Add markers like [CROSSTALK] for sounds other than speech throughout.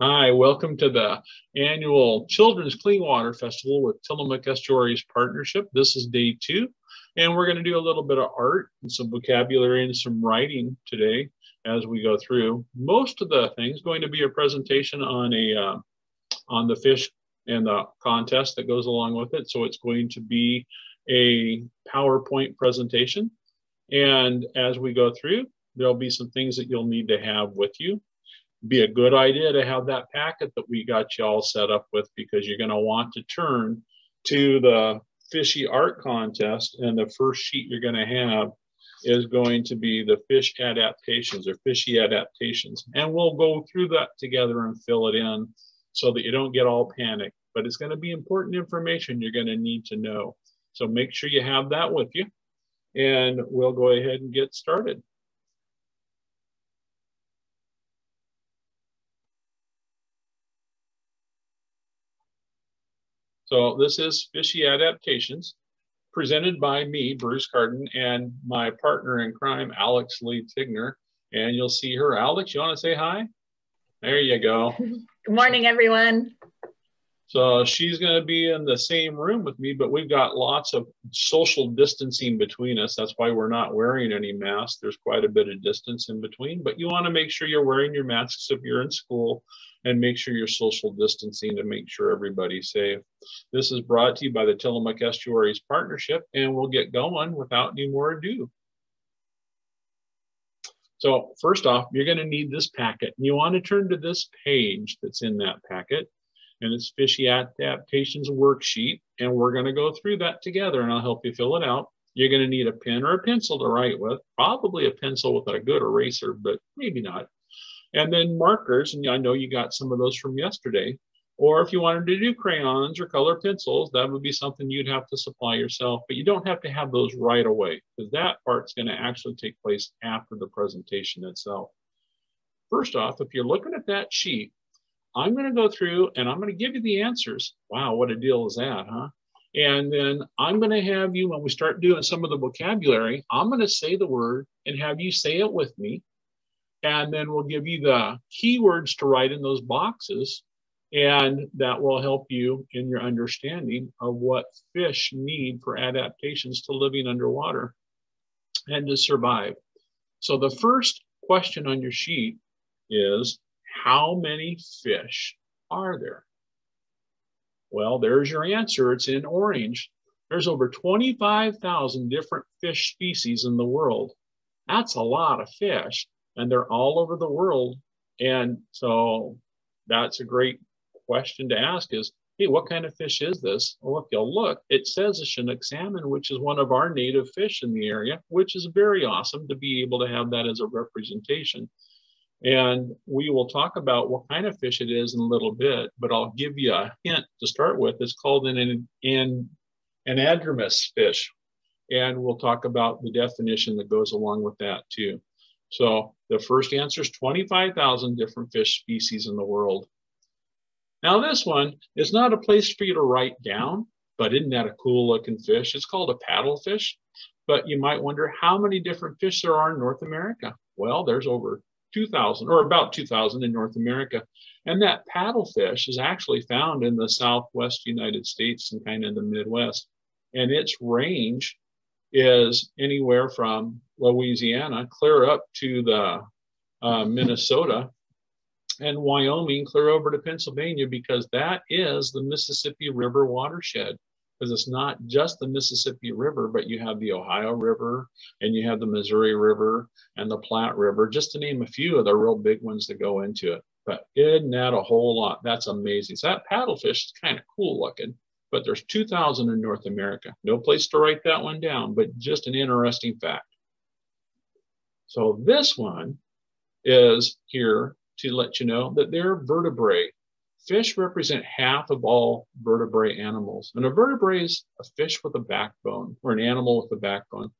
Hi, welcome to the annual Children's Clean Water Festival with Tillamook Estuaries Partnership. This is day two, and we're going to do a little bit of art and some vocabulary and some writing today as we go through. Most of the things going to be a presentation on a uh, on the fish and the contest that goes along with it. So it's going to be a PowerPoint presentation. And as we go through, there'll be some things that you'll need to have with you be a good idea to have that packet that we got you all set up with because you're going to want to turn to the fishy art contest and the first sheet you're going to have is going to be the fish adaptations or fishy adaptations. And we'll go through that together and fill it in so that you don't get all panicked. But it's going to be important information you're going to need to know. So make sure you have that with you and we'll go ahead and get started So this is Fishy Adaptations, presented by me, Bruce Cardin, and my partner in crime, Alix Lee Tigner. And you'll see her. Alix, you want to say hi? There you go. [LAUGHS] Good morning, everyone. So she's going to be in the same room with me, but we've got lots of social distancing between us. That's why we're not wearing any masks. There's quite a bit of distance in between, but you want to make sure you're wearing your masks if you're in school and make sure you're social distancing to make sure everybody's safe. This is brought to you by the Tillamook Estuaries Partnership, and we'll get going without any more ado. So first off, you're going to need this packet. You want to turn to this page that's in that packet, and it's Fishy Adaptations Worksheet, and we're going to go through that together, and I'll help you fill it out. You're going to need a pen or a pencil to write with, probably a pencil with a good eraser, but maybe not. And then markers, and I know you got some of those from yesterday. Or if you wanted to do crayons or color pencils, that would be something you'd have to supply yourself, but you don't have to have those right away because that part's going to actually take place after the presentation itself. First off, if you're looking at that sheet, I'm going to go through and I'm going to give you the answers. Wow, what a deal is that, huh? And then I'm going to have you, when we start doing some of the vocabulary, I'm going to say the word and have you say it with me. And then we'll give you the keywords to write in those boxes. And that will help you in your understanding of what fish need for adaptations to living underwater and to survive. So the first question on your sheet is how many fish are there? Well, there's your answer. It's in orange. There's over 25,000 different fish species in the world. That's a lot of fish and they're all over the world. And so that's a great question to ask is, hey, what kind of fish is this? Well, if you'll look, it says a Chinook salmon, which is one of our native fish in the area, which is very awesome to be able to have that as a representation. And we will talk about what kind of fish it is in a little bit, but I'll give you a hint to start with. It's called an, an, an anadromous fish. And we'll talk about the definition that goes along with that too. So the first answer is 25,000 different fish species in the world. Now this one is not a place for you to write down, but isn't that a cool looking fish? It's called a paddlefish, but you might wonder how many different fish there are in North America. Well, there's over 2,000 or about 2,000 in North America. And that paddlefish is actually found in the Southwest United States and kind of the Midwest. And its range is anywhere from Louisiana clear up to the uh, Minnesota and Wyoming clear over to Pennsylvania because that is the Mississippi River watershed. Because it's not just the Mississippi River, but you have the Ohio River and you have the Missouri River and the Platte River, just to name a few of the real big ones that go into it. But isn't that a whole lot? That's amazing. So that paddlefish is kind of cool looking but there's 2,000 in North America. No place to write that one down, but just an interesting fact. So this one is here to let you know that they're vertebrate. Fish represent half of all vertebrate animals. And a vertebrate is a fish with a backbone or an animal with a backbone.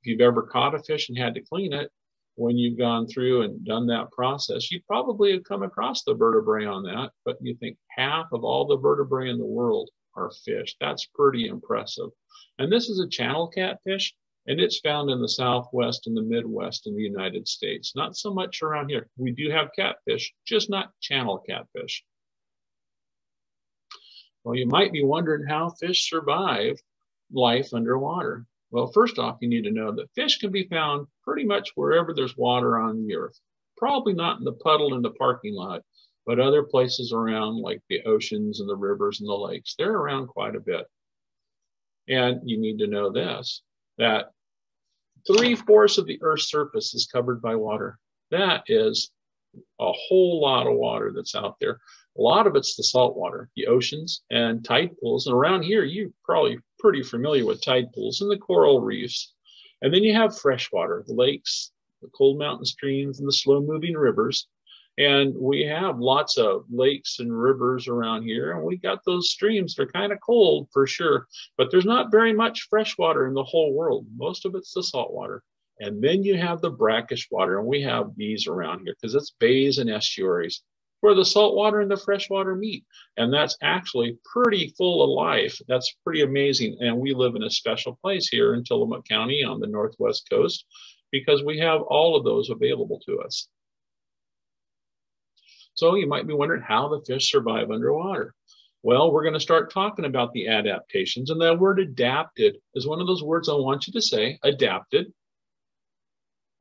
If you've ever caught a fish and had to clean it, when you've gone through and done that process, you probably have come across the vertebrae on that, but you think half of all the vertebrae in the world are fish. That's pretty impressive. And this is a channel catfish. and it's found in the Southwest and the Midwest in the United States. Not so much around here. We do have catfish, just not channel catfish. Well, you might be wondering how fish survive life underwater. Well, first off, you need to know that fish can be found pretty much wherever there's water on the earth. Probably not in the puddle in the parking lot, but other places around like the oceans and the rivers and the lakes. They're around quite a bit. And you need to know this, that three fourths of the earth's surface is covered by water. That is a whole lot of water that's out there. A lot of it's the salt water, the oceans and tide pools. And around here, you're probably pretty familiar with tide pools and the coral reefs. And then you have freshwater, the lakes, the cold mountain streams, and the slow moving rivers. And we have lots of lakes and rivers around here, and we got those streams. They're kind of cold for sure, but there's not very much fresh water in the whole world. Most of it's the salt water. And then you have the brackish water, and we have these around here because it's bays and estuaries where the salt water and the fresh water meet. And that's actually pretty full of life. That's pretty amazing. And we live in a special place here in Tillamook County on the Northwest coast because we have all of those available to us. So you might be wondering how the fish survive underwater. Well, we're going to start talking about the adaptations, and that word adapted is one of those words I want you to say, adapted.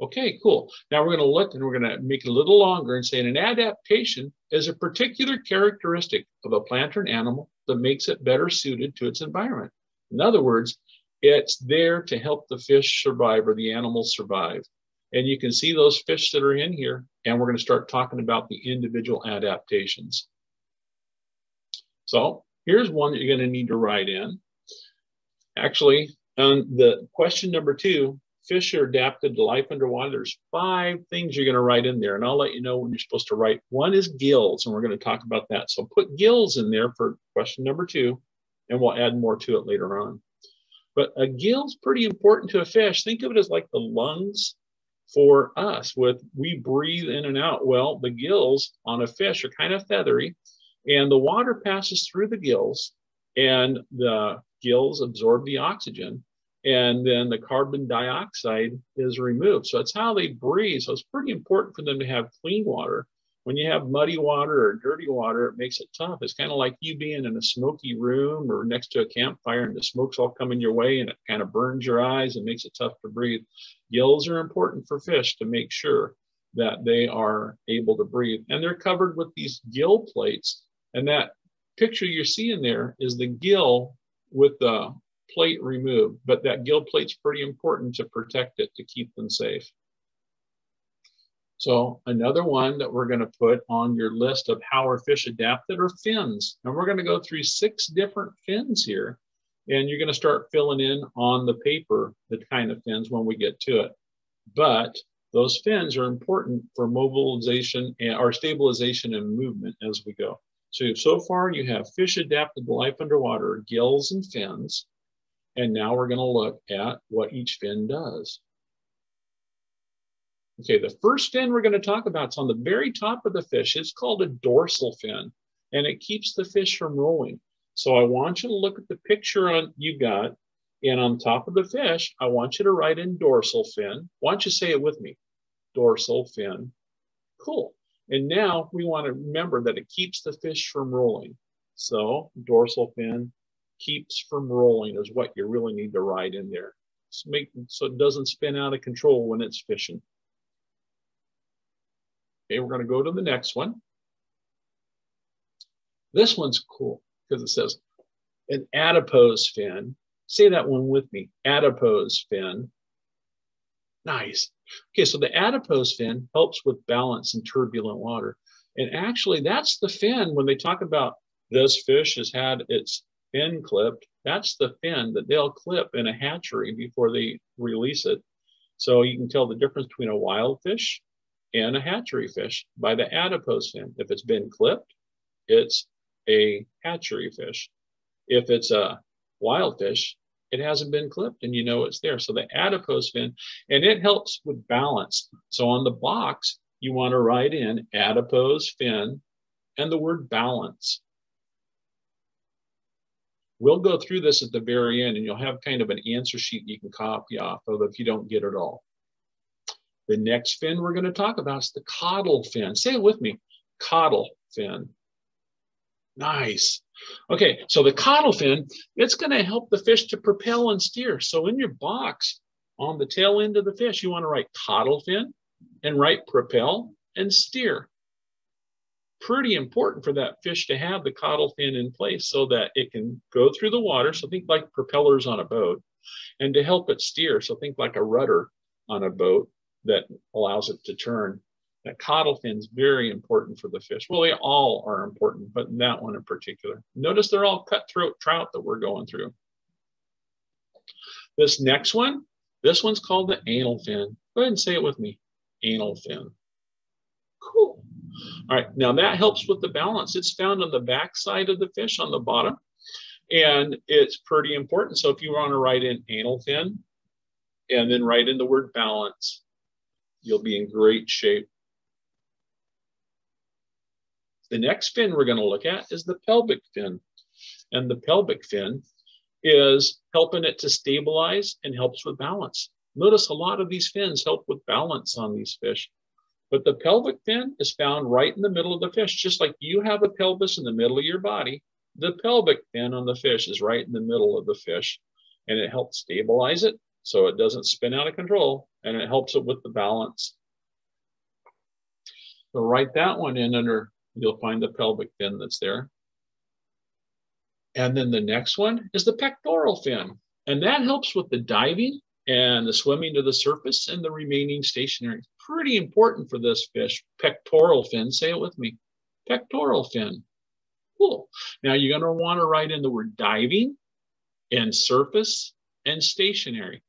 Okay, cool. Now we're going to look and we're going to make it a little longer and say an adaptation is a particular characteristic of a plant or an animal that makes it better suited to its environment. In other words, it's there to help the fish survive or the animals survive. And you can see those fish that are in here, and we're going to start talking about the individual adaptations. So here's one that you're going to need to write in. Actually, on the question number two, fish are adapted to life underwater. There's five things you're going to write in there, and I'll let you know when you're supposed to write. One is gills, and we're going to talk about that. So put gills in there for question number two, and we'll add more to it later on. But a gill's pretty important to a fish. Think of it as like the lungs for us with we breathe in and out. Well, the gills on a fish are kind of feathery and the water passes through the gills and the gills absorb the oxygen and then the carbon dioxide is removed. So it's how they breathe. So it's pretty important for them to have clean water when you have muddy water or dirty water, it makes it tough. It's kind of like you being in a smoky room or next to a campfire and the smoke's all coming your way and it kind of burns your eyes and makes it tough to breathe. Gills are important for fish to make sure that they are able to breathe. And they're covered with these gill plates. And that picture you're seeing there is the gill with the plate removed. But that gill plate's pretty important to protect it to keep them safe. So another one that we're going to put on your list of how are fish adapted are fins. And we're going to go through six different fins here. And you're going to start filling in on the paper the kind of fins when we get to it. But those fins are important for mobilization and, or stabilization and movement as we go. So, so far you have fish adapted to life underwater, gills and fins. And now we're going to look at what each fin does. Okay, the first fin we're going to talk about is on the very top of the fish. It's called a dorsal fin, and it keeps the fish from rolling. So I want you to look at the picture on you got, and on top of the fish, I want you to write in dorsal fin. Why don't you say it with me? Dorsal fin. Cool. And now we want to remember that it keeps the fish from rolling. So dorsal fin keeps from rolling is what you really need to ride in there. So, make, so it doesn't spin out of control when it's fishing. Okay, we're going to go to the next one. This one's cool because it says an adipose fin. Say that one with me, adipose fin. Nice. Okay, so the adipose fin helps with balance in turbulent water. And actually, that's the fin when they talk about this fish has had its fin clipped. That's the fin that they'll clip in a hatchery before they release it. So you can tell the difference between a wild fish and a hatchery fish by the adipose fin. If it's been clipped, it's a hatchery fish. If it's a wild fish, it hasn't been clipped and you know it's there. So the adipose fin, and it helps with balance. So on the box, you want to write in adipose fin and the word balance. We'll go through this at the very end and you'll have kind of an answer sheet you can copy off of if you don't get it all. The next fin we're going to talk about is the caudal fin. Say it with me, caudal fin. Nice. Okay, so the caudal fin, it's going to help the fish to propel and steer. So in your box, on the tail end of the fish, you want to write caudal fin and write propel and steer. Pretty important for that fish to have the caudal fin in place so that it can go through the water. So think like propellers on a boat and to help it steer. So think like a rudder on a boat that allows it to turn. That caudal fin is very important for the fish. Well, they all are important, but that one in particular. Notice they're all cutthroat trout that we're going through. This next one, this one's called the anal fin. Go ahead and say it with me, anal fin. Cool. All right, now that helps with the balance. It's found on the back side of the fish on the bottom, and it's pretty important. So if you want to write in anal fin and then write in the word balance, you'll be in great shape. The next fin we're going to look at is the pelvic fin. And the pelvic fin is helping it to stabilize and helps with balance. Notice a lot of these fins help with balance on these fish. But the pelvic fin is found right in the middle of the fish, just like you have a pelvis in the middle of your body. The pelvic fin on the fish is right in the middle of the fish, and it helps stabilize it so it doesn't spin out of control, and it helps it with the balance. So write that one in under, you'll find the pelvic fin that's there. And then the next one is the pectoral fin. And that helps with the diving and the swimming to the surface and the remaining stationary. Pretty important for this fish. Pectoral fin, say it with me. Pectoral fin. Cool. Now you're going to want to write in the word diving and surface and stationary.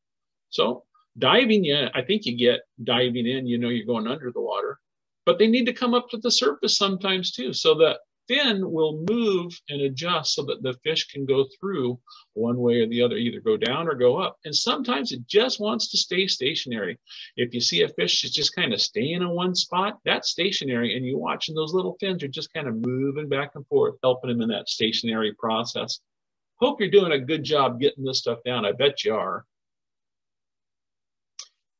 So diving, yeah, I think you get diving in, you know, you're going under the water, but they need to come up to the surface sometimes too. So that fin will move and adjust so that the fish can go through one way or the other, either go down or go up. And sometimes it just wants to stay stationary. If you see a fish that's just kind of staying in one spot, that's stationary. And you're watching those little fins are just kind of moving back and forth, helping them in that stationary process. Hope you're doing a good job getting this stuff down. I bet you are.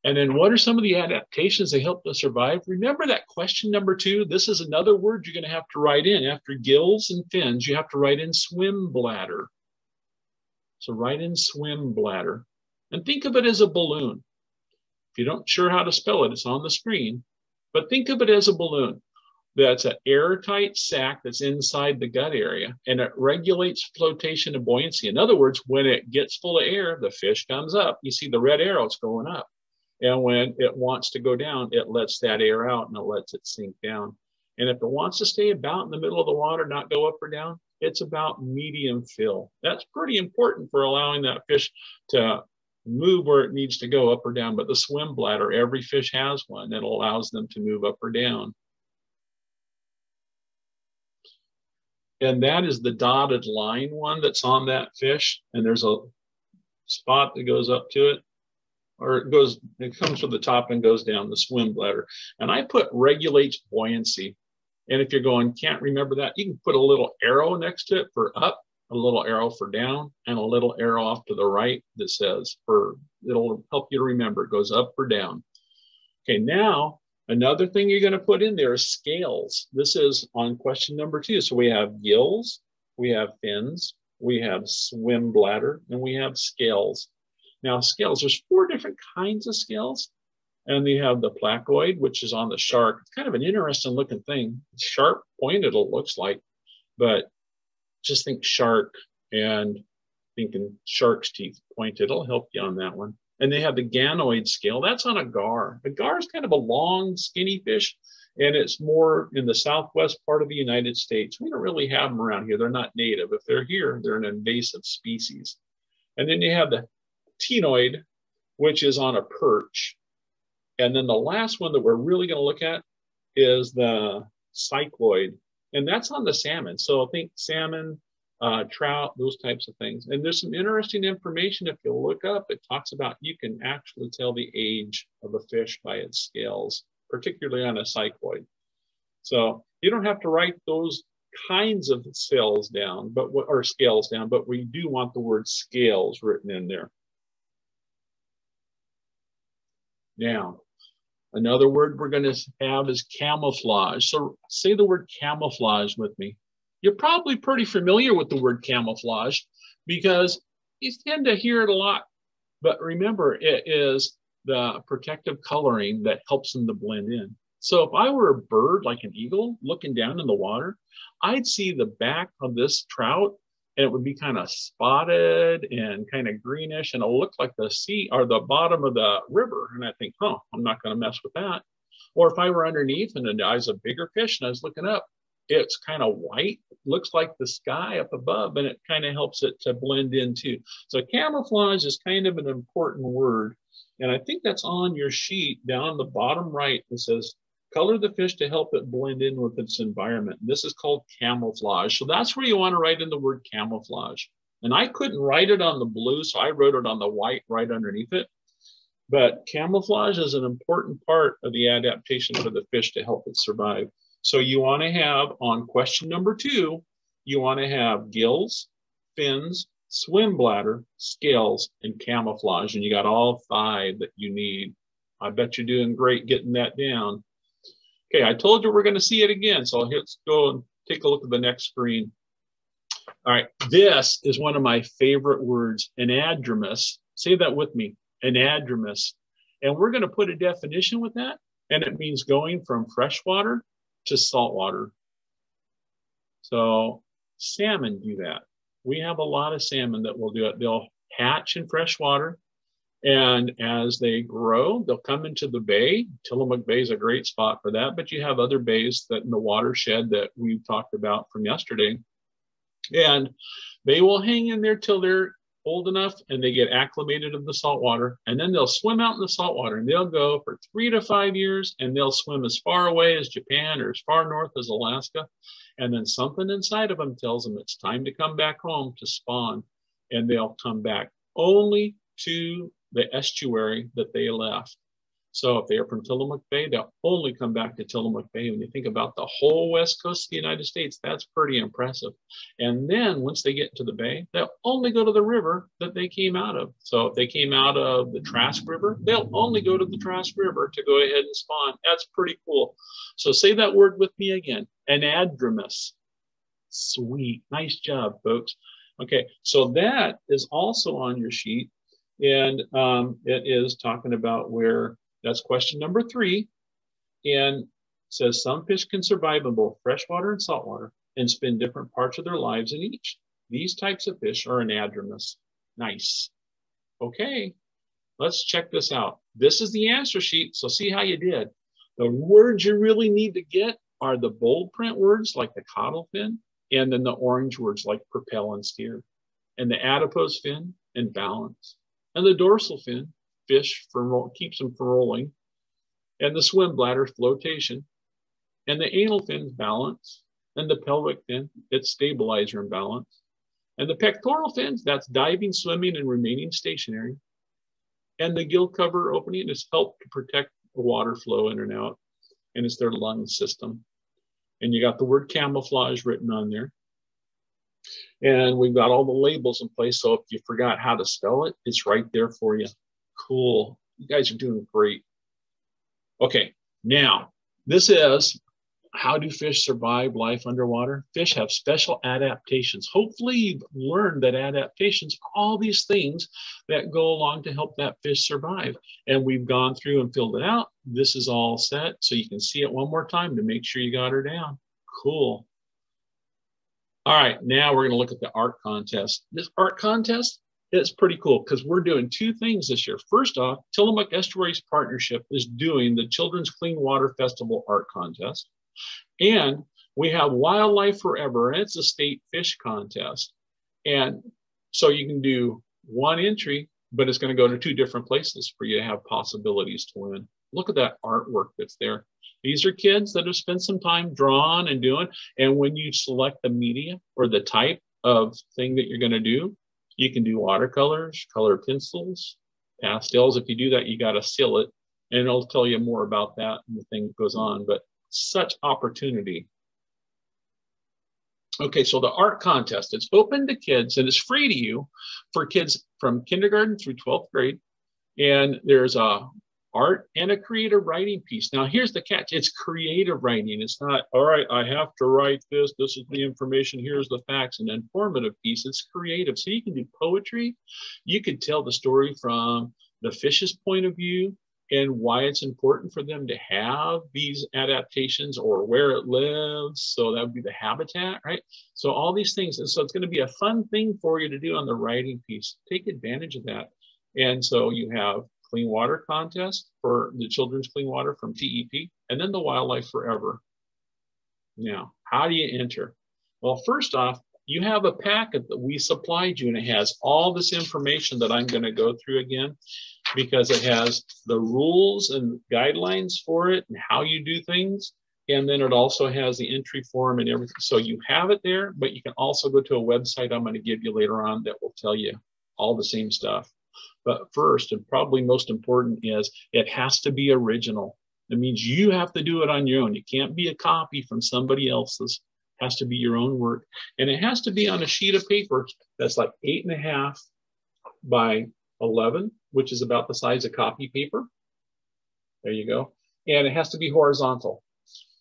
And then what are some of the adaptations that help us survive? Remember that question number two? This is another word you're going to have to write in. After gills and fins, you have to write in swim bladder. So write in swim bladder. And think of it as a balloon. If you don't sure how to spell it, it's on the screen. But think of it as a balloon. That's an airtight sac that's inside the gut area and it regulates flotation and buoyancy. In other words, when it gets full of air, the fish comes up. You see the red arrows going up. And when it wants to go down, it lets that air out and it lets it sink down. And if it wants to stay about in the middle of the water, not go up or down, it's about medium fill. That's pretty important for allowing that fish to move where it needs to go up or down. But the swim bladder, every fish has one that allows them to move up or down. And that is the dotted line one that's on that fish. And there's a spot that goes up to it or it goes, it comes from the top and goes down the swim bladder. And I put regulates buoyancy. And if you're going, can't remember that, you can put a little arrow next to it for up, a little arrow for down, and a little arrow off to the right that says for, it'll help you to remember, it goes up or down. Okay, now another thing you're going to put in there is scales. This is on question number two. So we have gills, we have fins, we have swim bladder, and we have scales. Now scales, there's four different kinds of scales. And you have the placoid, which is on the shark. It's kind of an interesting looking thing. It's sharp pointed, it looks like, but just think shark and thinking shark's teeth pointed. It'll help you on that one. And they have the ganoid scale. That's on a gar. A gar is kind of a long, skinny fish, and it's more in the southwest part of the United States. We don't really have them around here. They're not native. If they're here, they're an invasive species. And then you have the ctenoid, which is on a perch. And then the last one that we're really going to look at is the cycloid, and that's on the salmon. So I think salmon, uh, trout, those types of things. And there's some interesting information if you look up, it talks about you can actually tell the age of a fish by its scales, particularly on a cycloid. So you don't have to write those kinds of cells down, but or scales down, but we do want the word scales written in there. Now, another word we're going to have is camouflage. So say the word camouflage with me. You're probably pretty familiar with the word camouflage because you tend to hear it a lot. But remember, it is the protective coloring that helps them to blend in. So if I were a bird like an eagle looking down in the water, I'd see the back of this trout and it would be kind of spotted and kind of greenish and it'll look like the sea or the bottom of the river. And I think, huh, I'm not going to mess with that. Or if I were underneath and I was a bigger fish and I was looking up, it's kind of white, looks like the sky up above, and it kind of helps it to blend in too. So camouflage is kind of an important word. And I think that's on your sheet down the bottom right. It says color the fish to help it blend in with its environment. This is called camouflage. So that's where you want to write in the word camouflage. And I couldn't write it on the blue, so I wrote it on the white right underneath it. But camouflage is an important part of the adaptation for the fish to help it survive. So you want to have on question number two, you want to have gills, fins, swim bladder, scales, and camouflage. And you got all five that you need. I bet you're doing great getting that down. Okay, I told you we're going to see it again. So let's go and take a look at the next screen. All right, this is one of my favorite words, anadromous. Say that with me, anadromous. And we're going to put a definition with that. And it means going from freshwater to saltwater. So salmon do that. We have a lot of salmon that will do it. They'll hatch in fresh water and as they grow, they'll come into the bay. Tillamook Bay is a great spot for that, but you have other bays that in the watershed that we've talked about from yesterday. And they will hang in there till they're old enough and they get acclimated of the salt water. And then they'll swim out in the salt water and they'll go for three to five years and they'll swim as far away as Japan or as far north as Alaska. And then something inside of them tells them it's time to come back home to spawn. And they'll come back only to the estuary that they left. So if they are from Tillamook Bay, they'll only come back to Tillamook Bay. When you think about the whole west coast of the United States, that's pretty impressive. And then once they get to the bay, they'll only go to the river that they came out of. So if they came out of the Trask River, they'll only go to the Trask River to go ahead and spawn. That's pretty cool. So say that word with me again, anadromous. Sweet, nice job, folks. Okay, so that is also on your sheet and um, it is talking about where that's question number three. And says some fish can survive in both freshwater and saltwater and spend different parts of their lives in each. These types of fish are anadromous. Nice. Okay, let's check this out. This is the answer sheet, so see how you did. The words you really need to get are the bold print words like the caudal fin, and then the orange words like propel and steer, and the adipose fin and balance and the dorsal fin, fish from keeps them from rolling, and the swim bladder flotation, and the anal fin's balance, and the pelvic fin, its stabilizer and balance, and the pectoral fins, that's diving, swimming, and remaining stationary, and the gill cover opening is help to protect the water flow in and out, and it's their lung system. And you got the word camouflage written on there. And we've got all the labels in place. So if you forgot how to spell it, it's right there for you. Cool. You guys are doing great. Okay, now this is how do fish survive life underwater? Fish have special adaptations. Hopefully, you've learned that adaptations, all these things that go along to help that fish survive. And we've gone through and filled it out. This is all set. So you can see it one more time to make sure you got her down. Cool. All right, now we're going to look at the art contest. This art contest is pretty cool because we're doing two things this year. First off, Tillamook Estuaries Partnership is doing the Children's Clean Water Festival Art Contest. And we have Wildlife Forever, and it's a state fish contest. And so you can do one entry, but it's going to go to two different places for you to have possibilities to win. Look at that artwork that's there. These are kids that have spent some time drawing and doing. And when you select the media or the type of thing that you're going to do, you can do watercolors, color pencils, pastels. If you do that, you got to seal it. And it'll tell you more about that and the thing that goes on. But such opportunity. Okay, so the art contest, it's open to kids and it's free to you for kids from kindergarten through 12th grade. And there's a art and a creative writing piece. Now, here's the catch it's creative writing. It's not, all right, I have to write this. This is the information. Here's the facts. An informative piece. It's creative. So you can do poetry. You could tell the story from the fish's point of view and why it's important for them to have these adaptations or where it lives. So that would be the habitat, right? So all these things. And so it's going to be a fun thing for you to do on the writing piece. Take advantage of that. And so you have clean water contest for the children's clean water from TEP, and then the Wildlife Forever. Now, how do you enter? Well, first off, you have a packet that we supplied you, and it has all this information that I'm going to go through again because it has the rules and guidelines for it and how you do things. And then it also has the entry form and everything. So you have it there, but you can also go to a website I'm going to give you later on that will tell you all the same stuff. But first, and probably most important, is it has to be original. It means you have to do it on your own. It can't be a copy from somebody else's. It has to be your own work. And it has to be on a sheet of paper that's like eight and a half by 11, which is about the size of copy paper. There you go. And it has to be horizontal.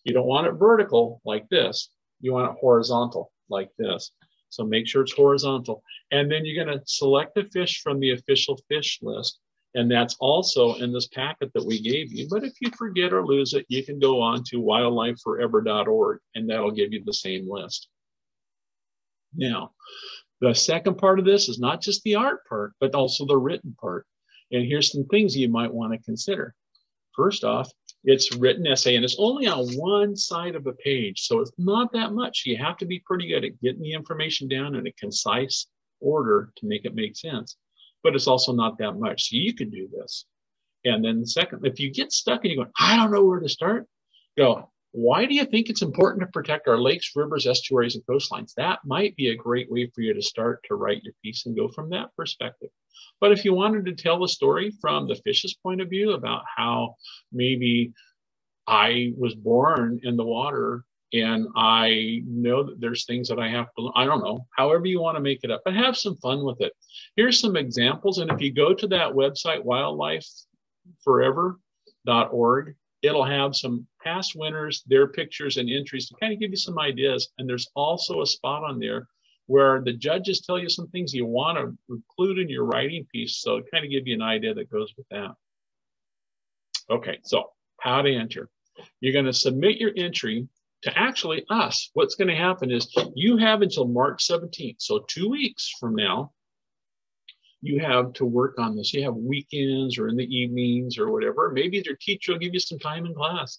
You don't want it vertical like this. You want it horizontal like this. So make sure it's horizontal. And then you're going to select the fish from the official fish list. And that's also in this packet that we gave you. But if you forget or lose it, you can go on to wildlifeforever.org and that'll give you the same list. Now, the second part of this is not just the art part, but also the written part. And here's some things you might want to consider. First off, it's written essay and it's only on one side of a page. So it's not that much. You have to be pretty good at getting the information down in a concise order to make it make sense. But it's also not that much. So you can do this. And then the second, if you get stuck and you go, I don't know where to start, go, why do you think it's important to protect our lakes, rivers, estuaries, and coastlines? That might be a great way for you to start to write your piece and go from that perspective. But if you wanted to tell a story from the fish's point of view about how maybe I was born in the water and I know that there's things that I have to, I don't know, however you want to make it up, but have some fun with it. Here's some examples. And if you go to that website, wildlifeforever.org, it'll have some past winners, their pictures and entries to kind of give you some ideas. And there's also a spot on there where the judges tell you some things you want to include in your writing piece. So it kind of give you an idea that goes with that. Okay, so how to enter. You're going to submit your entry to actually us. What's going to happen is you have until March 17th, so two weeks from now, you have to work on this. You have weekends or in the evenings or whatever. Maybe your teacher will give you some time in class.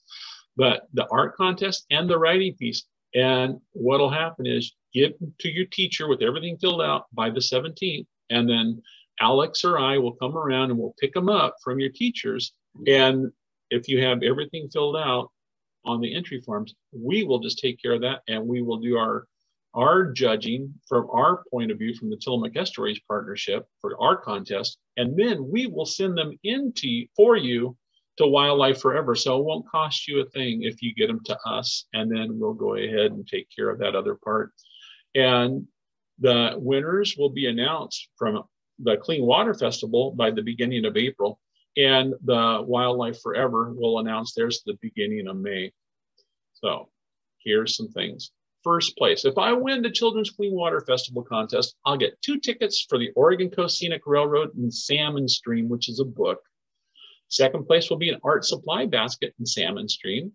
But the art contest and the writing piece, and what'll happen is give to your teacher with everything filled out by the 17th, and then Alix or I will come around and we'll pick them up from your teachers. And if you have everything filled out on the entry forms, we will just take care of that and we will do our our judging from our point of view from the Tillamook Estuaries Partnership for our contest, and then we will send them into for you to Wildlife Forever. So it won't cost you a thing if you get them to us, and then we'll go ahead and take care of that other part. And the winners will be announced from the Clean Water Festival by the beginning of April. And the Wildlife Forever will announce theirs at the beginning of May. So here's some things. First place, if I win the Children's Clean Water Festival contest, I'll get two tickets for the Oregon Coast Scenic Railroad and Salmon Stream, which is a book. Second place will be an art supply basket in Salmon Stream.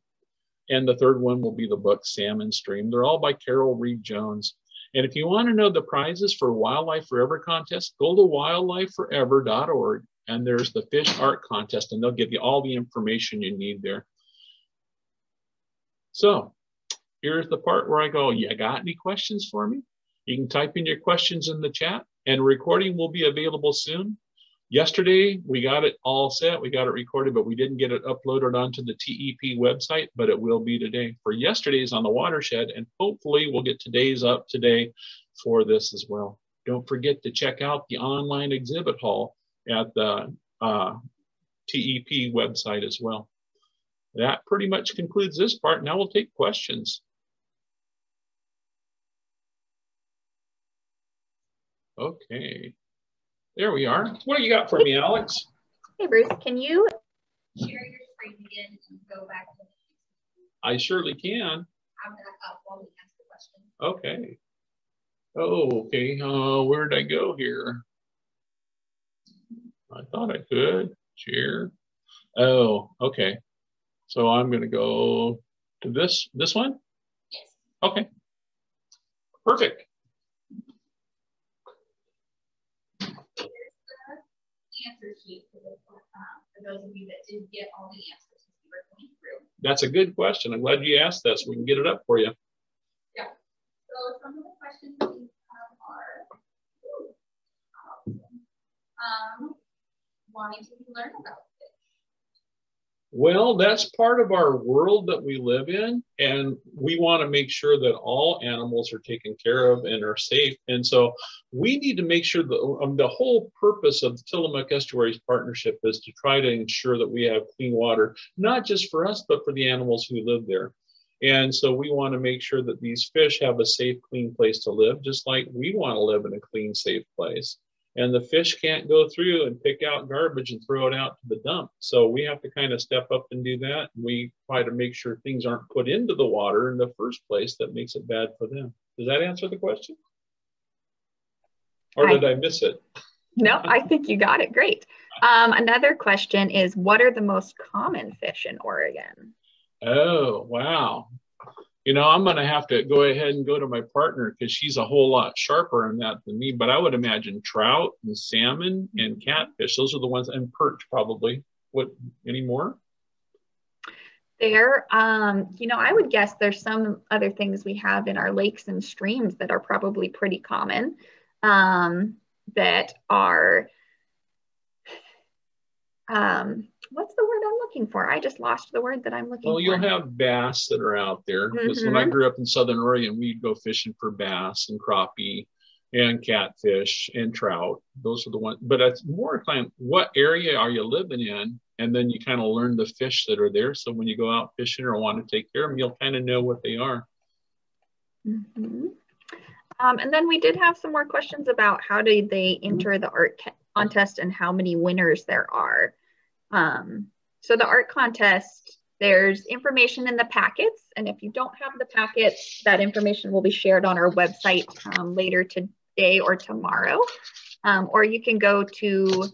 And the third one will be the book Salmon Stream. They're all by Carol Reed Jones. And if you want to know the prizes for Wildlife Forever contest, go to wildlifeforever.org and there's the fish art contest, and they'll give you all the information you need there. So here's the part where I go, you got any questions for me? You can type in your questions in the chat and recording will be available soon. Yesterday, we got it all set. We got it recorded, but we didn't get it uploaded onto the TEP website, but it will be today. For yesterday's on the watershed, and hopefully we'll get today's up today for this as well. Don't forget to check out the online exhibit hall at the uh, TEP website as well. That pretty much concludes this part. Now we'll take questions. Okay. There we are. What do you got for me, Alix? Hey, Bruce, can you share your screen again and go back to I surely can. Have that up while we answer the question. Okay. Oh, okay. Uh, where did I go here? I thought I could share. Oh, okay. So I'm going to go to this this one. Yes. Okay. Perfect. Answer sheet for, the, uh, for those of you that didn't get all the answers as we were going through. That's a good question. I'm glad you asked that so we can get it up for you. Yeah. So some of the questions we have are um, wanting to learn about well, that's part of our world that we live in, and we want to make sure that all animals are taken care of and are safe. And so we need to make sure that um, the whole purpose of the Tillamook Estuaries Partnership is to try to ensure that we have clean water, not just for us, but for the animals who live there. And so we want to make sure that these fish have a safe, clean place to live, just like we want to live in a clean, safe place and the fish can't go through and pick out garbage and throw it out to the dump. So we have to kind of step up and do that. We try to make sure things aren't put into the water in the first place that makes it bad for them. Does that answer the question? Or did I, I miss it? No, I think you got it. Great. Um, another question is what are the most common fish in Oregon? Oh, wow you know, I'm going to have to go ahead and go to my partner because she's a whole lot sharper in that than me. But I would imagine trout and salmon and catfish. Those are the ones, and perch probably. What, any more? There, um, you know, I would guess there's some other things we have in our lakes and streams that are probably pretty common um, that are um, what's the word I'm looking for? I just lost the word that I'm looking well, for. Well, you'll have bass that are out there. Because mm-hmm. when I mm-hmm. grew up in Southern Oregon, we'd go fishing for bass and crappie and catfish and trout. Those are the ones. But it's more time, what area are you living in? And then you kind of learn the fish that are there. So when you go out fishing or want to take care of them, you'll kind of know what they are. Mm-hmm. Um, and then we did have some more questions about how do they enter the art contest and how many winners there are. Um, so the art contest, there's information in the packets. And if you don't have the packets, that information will be shared on our website um, later today or tomorrow. Um, or you can go to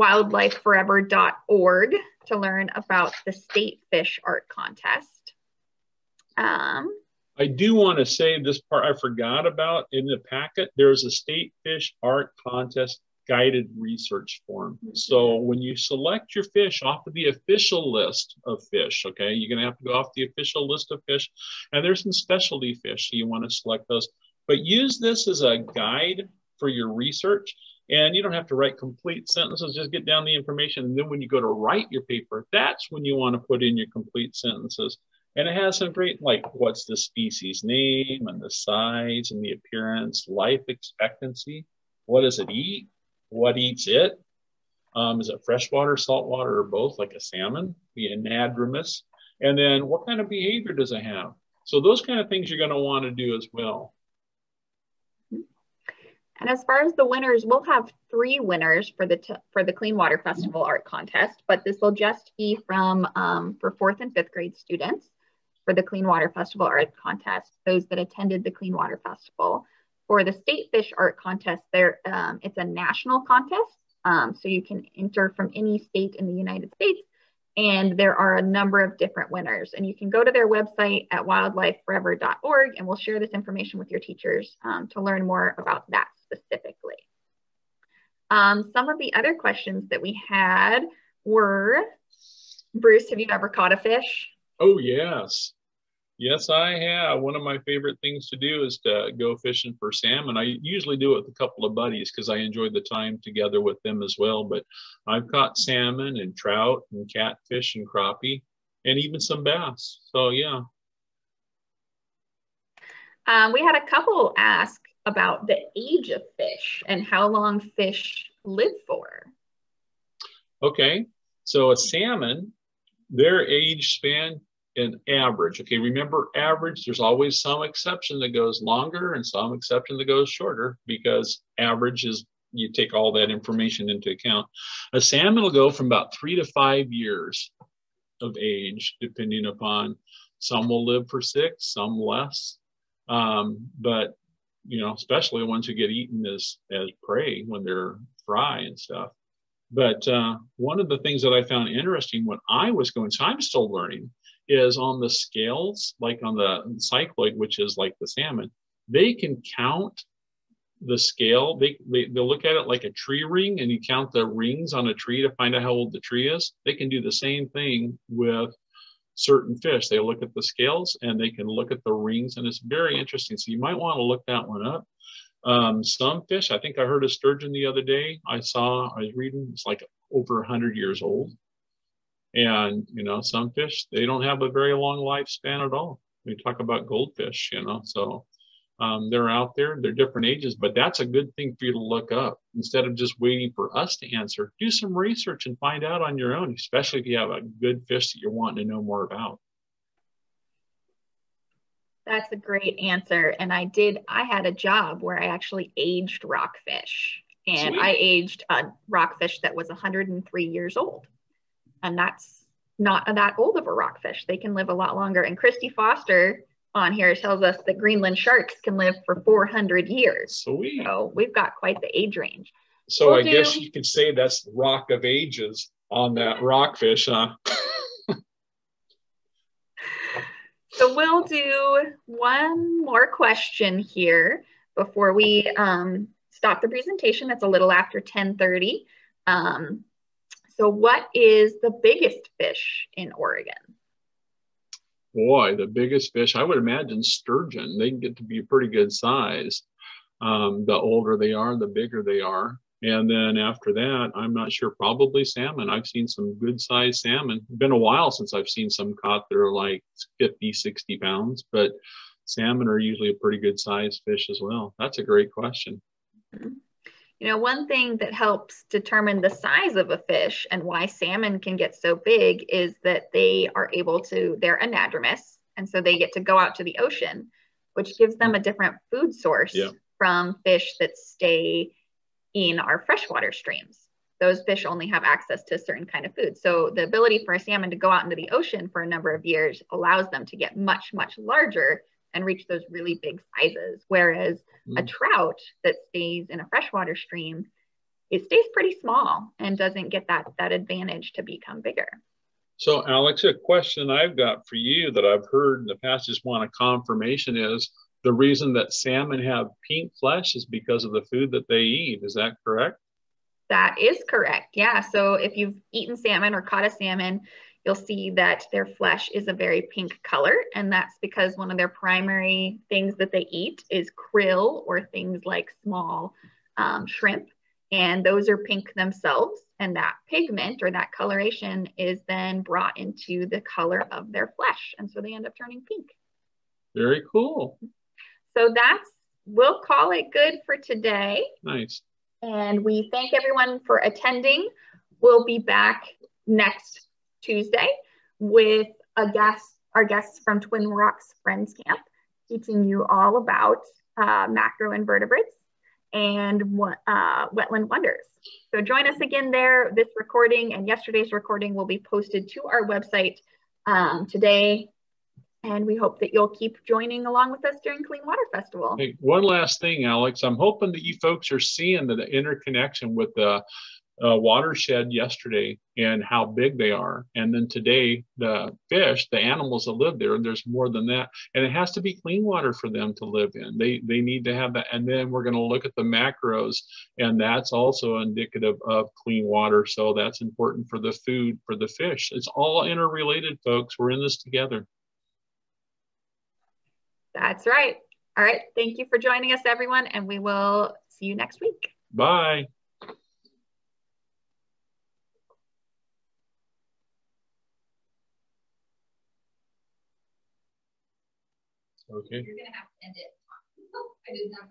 wildlifeforever.org to learn about the state fish art contest. Um, I do want to say this part I forgot about in the packet. There's a state fish art contest guided research form. Mm-hmm. So when you select your fish off of the official list of fish, okay, you're going to have to go off the official list of fish. And there's some specialty fish, so you want to select those. But use this as a guide for your research. And you don't have to write complete sentences, just get down the information. And then when you go to write your paper, that's when you want to put in your complete sentences. And it has some great, like, what's the species name and the size and the appearance, life expectancy, what does it eat, what eats it. Um, is it freshwater, saltwater, or both, like a salmon, be anadromous? And then what kind of behavior does it have? So those kind of things you're going to want to do as well. And as far as the winners, we'll have three winners for the for the Clean Water Festival Art Contest, but this will just be from um, for fourth and fifth grade students for the Clean Water Festival Art Contest, those that attended the Clean Water Festival for the state fish art contest, there um, it's a national contest. Um, so you can enter from any state in the United States. And there are a number of different winners. And you can go to their website at wildlifeforever.org and we'll share this information with your teachers um, to learn more about that specifically. Um, some of the other questions that we had were, Bruce, have you ever caught a fish? Oh, yes. Yes, I have. One of my favorite things to do is to go fishing for salmon. I usually do it with a couple of buddies because I enjoy the time together with them as well. But I've caught salmon and trout and catfish and crappie and even some bass. So, yeah. Um, we had a couple ask about the age of fish and how long fish live for. Okay. So, a salmon, their age span an average. Okay, remember average, there's always some exception that goes longer and some exception that goes shorter because average is you take all that information into account. A salmon will go from about three to five years of age, depending upon some will live for six, some less. Um, but you know, especially ones who get eaten as as prey when they're fry and stuff. But uh, one of the things that I found interesting when I was going, so I'm still learning, is on the scales, like on the cycloid, which is like the salmon, they can count the scale. They, they they'll look at it like a tree ring, and you count the rings on a tree to find out how old the tree is. They can do the same thing with certain fish. They look at the scales and they can look at the rings, and it's very interesting. So you might want to look that one up. Um, some fish, I think I heard a sturgeon the other day. I saw, I was reading, it's like over 100 years old. And, you know, some fish, they don't have a very long lifespan at all. We talk about goldfish, you know, so um, they're out there, they're different ages, but that's a good thing for you to look up instead of just waiting for us to answer. Do some research and find out on your own, especially if you have a good fish that you're wanting to know more about. That's a great answer. And I did, I had a job where I actually aged rockfish and Sweet. I aged a rockfish that was 103 years old. And that's not that old of a rockfish. They can live a lot longer. And Christy Foster on here tells us that Greenland sharks can live for 400 years. Sweet. So we've got quite the age range. So we'll I do... guess you could say that's rock of ages on that rockfish, huh? [LAUGHS] so we'll do one more question here before we um, stop the presentation. It's a little after 1030. Um, so what is the biggest fish in Oregon? boy, the biggest fish, I would imagine sturgeon. They get to be a pretty good size. Um, the older they are, the bigger they are. And then after that, I'm not sure, probably salmon. I've seen some good sized salmon. It's been a while since I've seen some caught that are like 50, 60 pounds, but salmon are usually a pretty good sized fish as well. That's a great question. Mm-hmm. You know, one thing that helps determine the size of a fish and why salmon can get so big is that they are able to, they're anadromous. And so they get to go out to the ocean, which gives them a different food source yeah. from fish that stay in our freshwater streams. Those fish only have access to a certain kind of food. So the ability for a salmon to go out into the ocean for a number of years allows them to get much, much larger and reach those really big sizes. Whereas mm. a trout that stays in a freshwater stream, it stays pretty small and doesn't get that, that advantage to become bigger. So, Alix, a question I've got for you that I've heard in the past, just want a confirmation is the reason that salmon have pink flesh is because of the food that they eat. Is that correct? That is correct. Yeah. So, if you've eaten salmon or caught a salmon, you'll see that their flesh is a very pink color. And that's because one of their primary things that they eat is krill or things like small um, shrimp. And those are pink themselves. And that pigment or that coloration is then brought into the color of their flesh. And so they end up turning pink. Very cool. So that's, we'll call it good for today. Nice. And we thank everyone for attending. We'll be back next Tuesday with a guest, our guests from Twin Rocks Friends Camp, teaching you all about uh, macroinvertebrates and uh, wetland wonders. So join us again there. This recording and yesterday's recording will be posted to our website um, today. And we hope that you'll keep joining along with us during Clean Water Festival. Hey, one last thing, Alix. I'm hoping that you folks are seeing the, the interconnection with the uh, watershed yesterday and how big they are. And then today, the fish, the animals that live there, there's more than that. And it has to be clean water for them to live in. They, they need to have that. And then we're going to look at the macros, and that's also indicative of clean water. So that's important for the food for the fish. It's all interrelated, folks. We're in this together. That's right. All right. Thank you for joining us, everyone. And we will see you next week. Bye. Okay. You're gonna have to end it. Oh, I didn't have